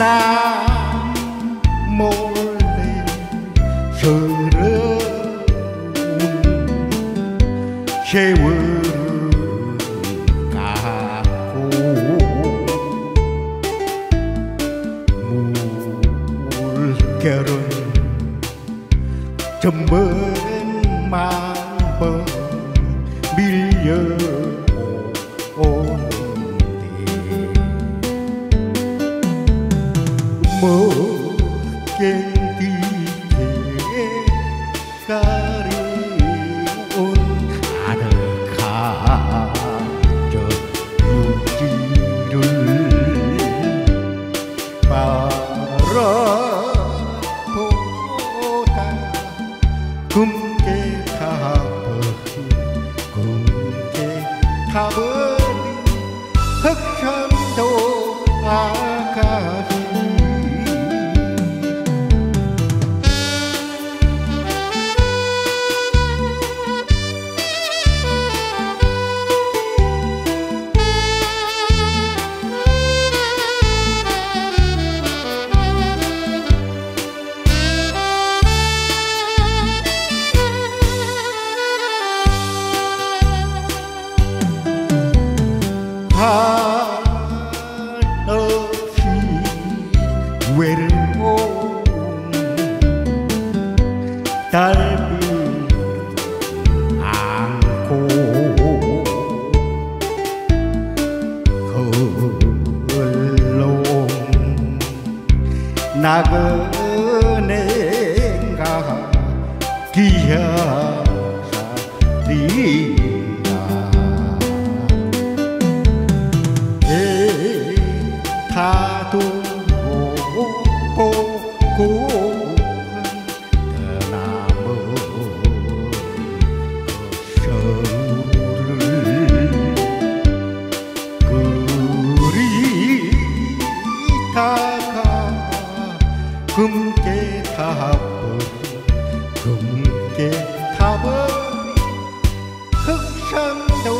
나 몰래 흐른 세월 같고 물결은 젖먹은 마 뒤에 가리운 아늑한 저 육지를 바라보다 금게 타버린 금게 타버린 흑현 달빛 안고 흘러온 나그네가 기야리라 타도 보고 come to